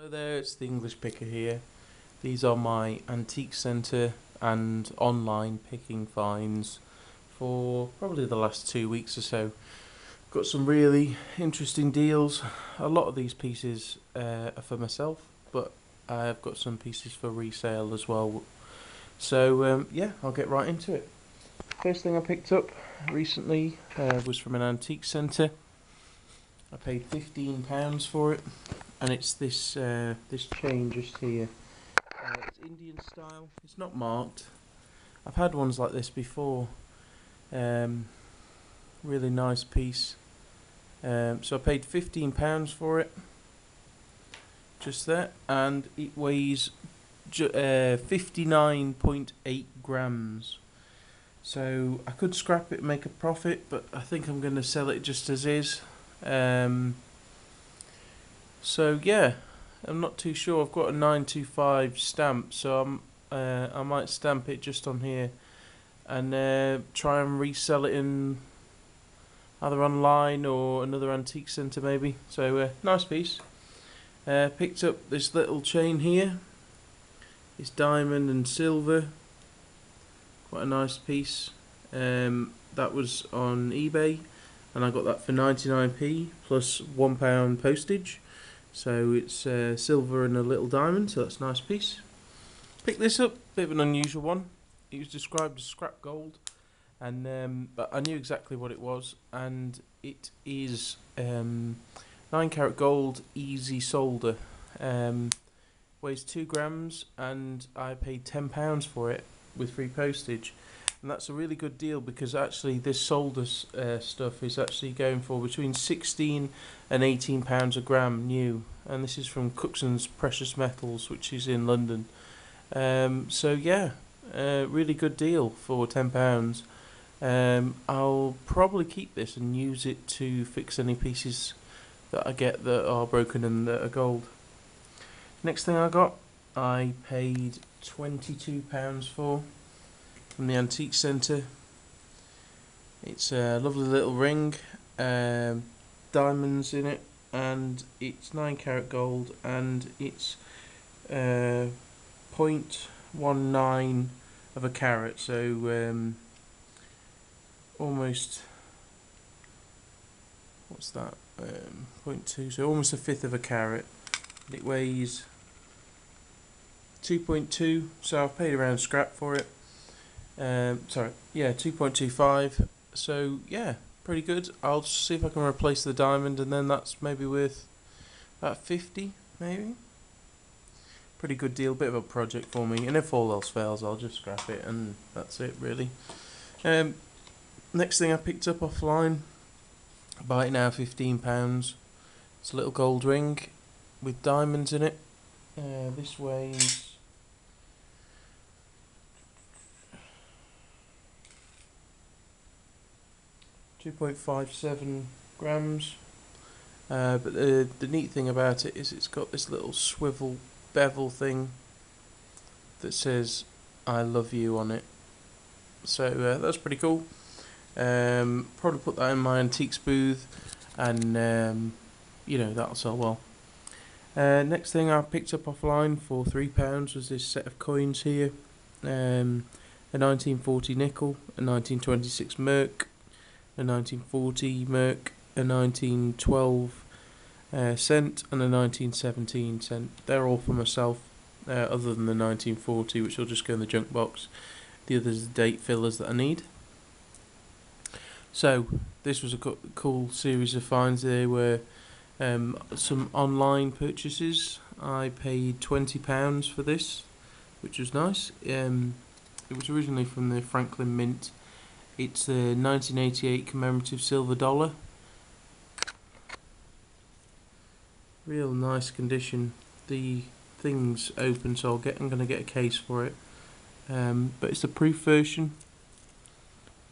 Hello there, it's the English Picker here. These are my antique centre and online picking finds for probably the last two weeks or so. Got some really interesting deals. A lot of these pieces uh, are for myself, but I've got some pieces for resale as well. So um, yeah, I'll get right into it. First thing I picked up recently uh, was from an antique centre. I paid fifteen pounds for it, and it's this uh, this chain just here. Uh, it's Indian style. It's not marked. I've had ones like this before. Um, really nice piece. Um, so I paid fifteen pounds for it. Just there, and it weighs uh, fifty nine point eight grams. So I could scrap it and make a profit, but I think I'm going to sell it just as is. Um, so yeah, I'm not too sure. I've got a 925 stamp, so I'm, uh, I might stamp it just on here and uh, try and resell it in either online or another antique centre maybe. So uh, nice piece. Uh, picked up this little chain here. It's diamond and silver. Quite a nice piece. Um, that was on eBay, and I got that for 99p plus one pound postage. So it's uh, silver and a little diamond, so that's a nice piece. Picked this up, bit of an unusual one. It was described as scrap gold, and um, but I knew exactly what it was, and it is um, nine carat gold, easy solder. Um, weighs two grams, and I paid ten pounds for it with free postage. And that's a really good deal because actually this solder uh, stuff is actually going for between 16 and 18 pounds a gram new. And this is from Cookson's Precious Metals, which is in London. Um, so yeah, uh, really good deal for 10 pounds. Um, I'll probably keep this and use it to fix any pieces that I get that are broken and that are gold. Next thing I got, I paid £22 for from the antique centre. It's a lovely little ring, um, diamonds in it, and it's 9 carat gold, and it's uh, 0.19 of a carat, so um, almost. What's that? Um, 0.2, so almost a fifth of a carat. It weighs 2.2, so I've paid around scrap for it. Um, sorry, yeah, 2.25. So yeah, pretty good. I'll see if I can replace the diamond, and then that's maybe worth about 50, maybe. Pretty good deal, bit of a project for me. And if all else fails, I'll just scrap it, and that's it really. Um, next thing I picked up offline, buy it now, 15 pounds. It's a little gold ring with diamonds in it. Uh, this weighs two point five seven grams. Uh, but the the neat thing about it is it's got this little swivel bevel thing that says "I love you" on it. So uh, that's pretty cool. Um, probably put that in my antiques booth, and um, you know that'll sell well. Uh, next thing I picked up offline for three pounds was this set of coins here. Um, a 1940 nickel, a 1926 merc, a 1940 merc, a 1912 uh, cent, and a 1917 cent. They're all for myself, uh, other than the 1940, which will just go in the junk box. The others are date fillers that I need. So, this was a co- cool series of finds. There were um, some online purchases. I paid twenty pounds for this, which was nice. Um, it was originally from the Franklin Mint. It's a 1988 commemorative silver dollar. Real nice condition. The thing's open, so I'll get. I'm gonna get a case for it. Um, but it's the proof version.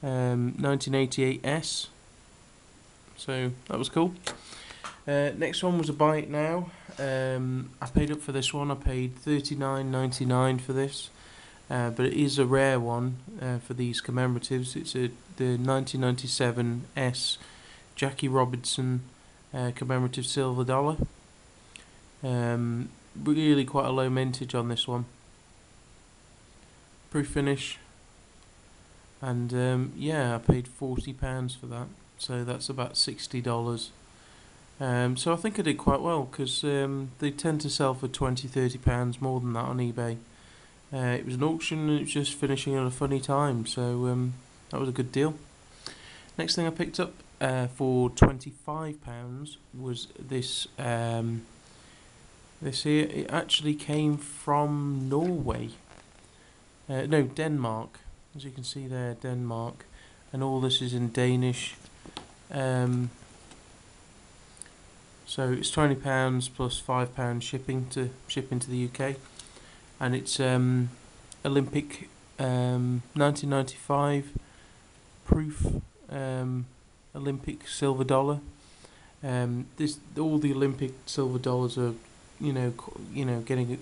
Um, 1988S. So that was cool. Uh, next one was a bite now. Um, I paid up for this one. I paid thirty nine ninety nine for this, uh, but it is a rare one uh, for these commemoratives. It's a the 1997 S Jackie Robinson uh, commemorative silver dollar. Um, really quite a low mintage on this one. Proof finish. And um, yeah, I paid forty pounds for that, so that's about sixty dollars. Um, so I think I did quite well because um, they tend to sell for 20 30 pounds more than that on eBay. Uh, it was an auction and it was just finishing at a funny time, so um, that was a good deal. Next thing I picked up uh, for twenty five pounds was this um, this here. It actually came from Norway. Uh, no, Denmark. As you can see there, Denmark, and all this is in Danish. Um, so it's twenty pounds plus plus five pounds shipping to ship into the UK, and it's um, Olympic um, 1995 proof um, Olympic silver dollar. Um, this all the Olympic silver dollars are, you know, you know, getting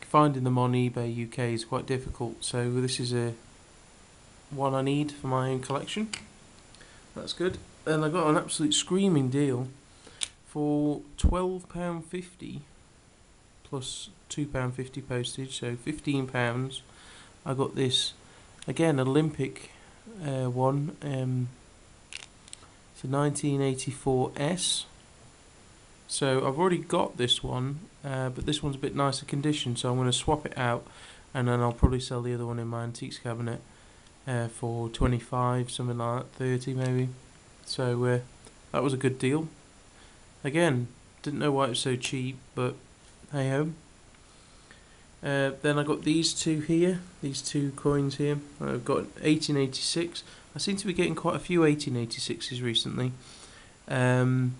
finding them on eBay UK is quite difficult. So this is a one I need for my own collection. That's good. And I got an absolute screaming deal for twelve pound fifty plus two pound fifty postage, so fifteen pounds. I got this again Olympic uh, one. Um, it's a 1984 S. So I've already got this one, uh, but this one's a bit nicer condition, so I'm going to swap it out, and then I'll probably sell the other one in my antiques cabinet uh, for 25, something like that, 30 maybe. So uh, that was a good deal. Again, didn't know why it was so cheap, but hey ho. Uh, then I got these two here, these two coins here. I've got 1886. I seem to be getting quite a few 1886s recently. Um,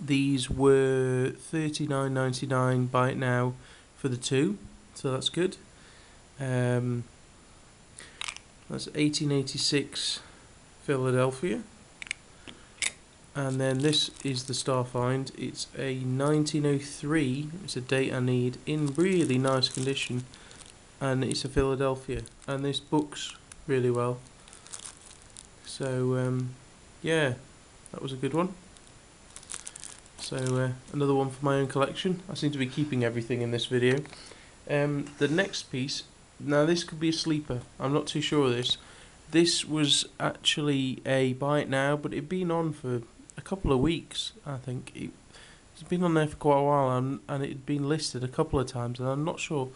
these were 39.99 by now for the two, so that's good. Um, that's 1886 Philadelphia and then this is the Starfind. It's a 1903. It's a date I need in really nice condition, and it's a Philadelphia. And this books really well. So um, yeah, that was a good one. So uh, another one for my own collection. I seem to be keeping everything in this video. Um, the next piece. Now this could be a sleeper. I'm not too sure of this. This was actually a buy it now, but it'd been on for a couple of weeks. I think it, has been on there for quite a while, and and it had been listed a couple of times, and I'm not sure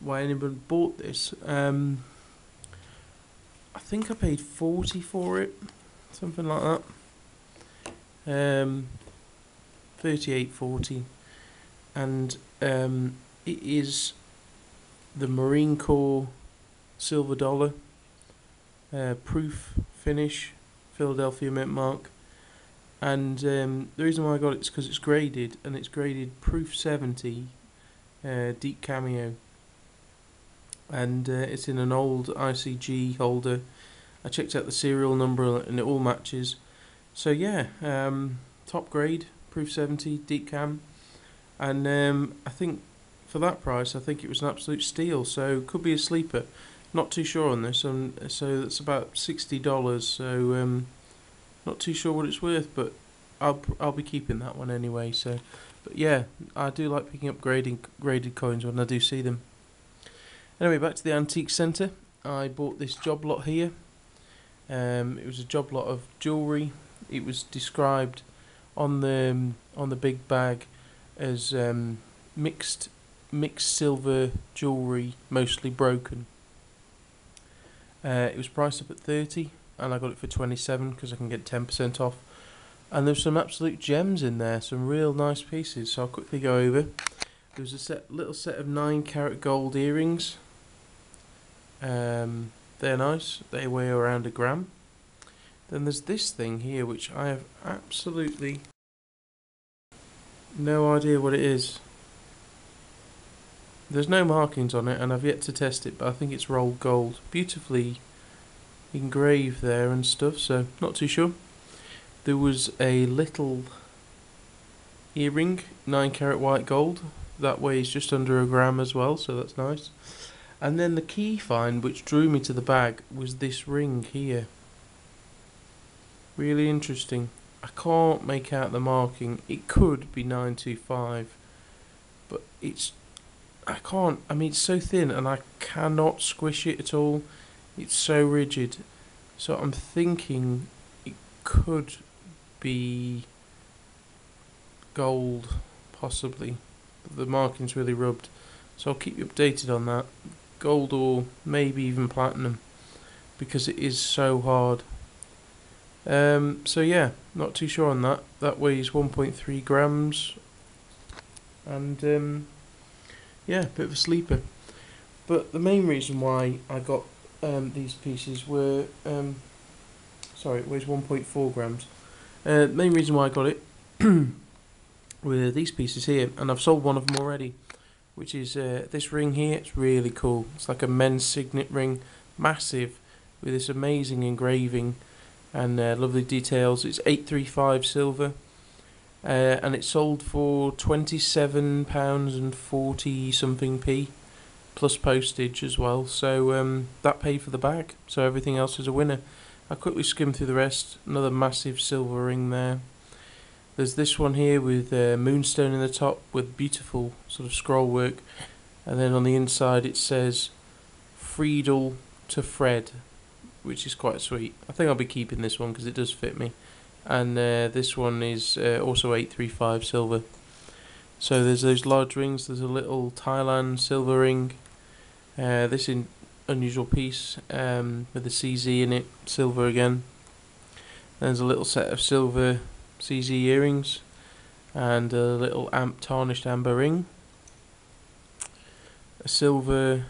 why anyone bought this. Um, I think I paid forty for it, something like that. Um, thirty-eight forty, and um, it is the Marine Corps silver dollar, uh, proof finish, Philadelphia mint mark and um, the reason why I got it is because it's graded and it's graded proof 70 uh, deep cameo. And uh, it's in an old ICG holder. I checked out the serial number and it all matches. So yeah um, top grade proof 70 deep cam. And um, I think for that price I think it was an absolute steal. So could be a sleeper. Not too sure on this um, so that's about $60 so um, not too sure what it's worth, but I'll I'll be keeping that one anyway. So, but yeah, I do like picking up grading graded coins when I do see them. Anyway, back to the antique centre. I bought this job lot here. Um, it was a job lot of jewellery. It was described on the um, on the big bag as um, mixed mixed silver jewellery, mostly broken. Uh, it was priced up at thirty and I got it for 27 because I can get 10% off. And there's some absolute gems in there, some real nice pieces. So I'll quickly go over. There's a set, little set of 9 carat gold earrings. Um, they're nice. They weigh around a gram. Then there's this thing here, which I have absolutely no idea what it is. There's no markings on it, and I've yet to test it, but I think it's rolled gold. Beautifully engraved there and stuff, so not too sure. There was a little earring, 9 carat white gold. That weighs just under a gram as well, so that's nice. And then the key find which drew me to the bag was this ring here. Really interesting. I can't make out the marking. It could be 925. but it's I can't. I mean, it's so thin, and I cannot squish it at all. It's so rigid. So I'm thinking it could be gold, possibly. The marking's really rubbed, so I'll keep you updated on that. Gold or maybe even platinum, because it is so hard. Um, so yeah, not too sure on that. That weighs 1.3 grams, and um, yeah, bit of a sleeper. But the main reason why I got um, these pieces were, um, sorry, it weighs 1.4 grams. Uh, main reason why I got it were these pieces here, and I've sold one of them already, which is uh, this ring here. It's really cool. It's like a men's signet ring, massive, with this amazing engraving and uh, lovely details. It's 835 silver. Uh, and it sold for twenty-seven pounds and forty something p, plus postage as well. So um, that paid for the bag. So everything else is a winner. I quickly skimmed through the rest. Another massive silver ring there. There's this one here with uh, moonstone in the top with beautiful sort of scroll work, and then on the inside it says Friedel to Fred, which is quite sweet. I think I'll be keeping this one because it does fit me and uh, this one is uh, also 835 silver. So there's those large rings. There's a little Thailand silver ring. Uh, this in unusual piece um, with the CZ in it, silver again. There's a little set of silver CZ earrings and a little amp tarnished amber ring. A silver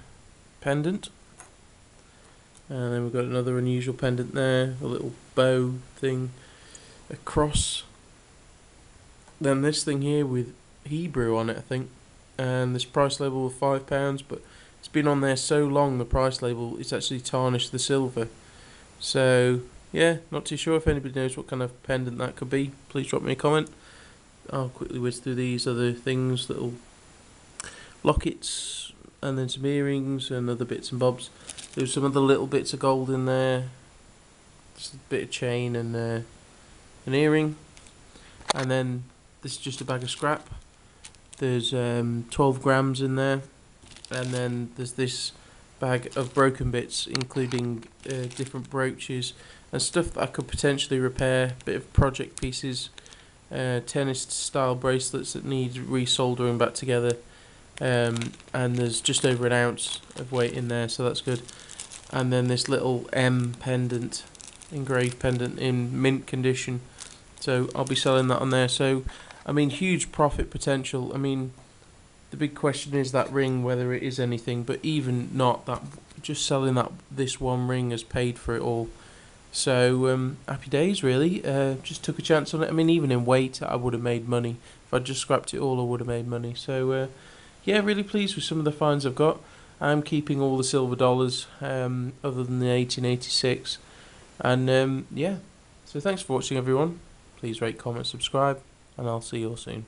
pendant. And then we've got another unusual pendant there, a little bow thing a cross. Then this thing here with Hebrew on it, I think, and this price level of five pounds, but it's been on there so long. The price label it's actually tarnished the silver. So yeah, not too sure if anybody knows what kind of pendant that could be. Please drop me a comment. I'll quickly whiz through these other things, little lockets, and then some earrings and other bits and bobs. There's some other little bits of gold in there. Just a bit of chain and uh, an earring, and then this is just a bag of scrap. There's um, 12 grams in there, and then there's this bag of broken bits, including uh, different brooches and stuff that I could potentially repair. Bit of project pieces, uh, tennis style bracelets that need resoldering back together. Um, and there's just over an ounce of weight in there, so that's good. And then this little M pendant, engraved pendant in mint condition so I'll be selling that on there. So, I mean, huge profit potential. I mean, the big question is that ring, whether it is anything. But even not that, just selling that this one ring has paid for it all. So um, happy days, really. Uh, just took a chance on it. I mean, even in weight, I would have made money. If I'd just scrapped it all, I would have made money. So uh, yeah, really pleased with some of the finds I've got. I'm keeping all the silver dollars, um, other than the 1886. And um, yeah, so thanks for watching, everyone. Please rate, comment, subscribe, and I'll see you all soon.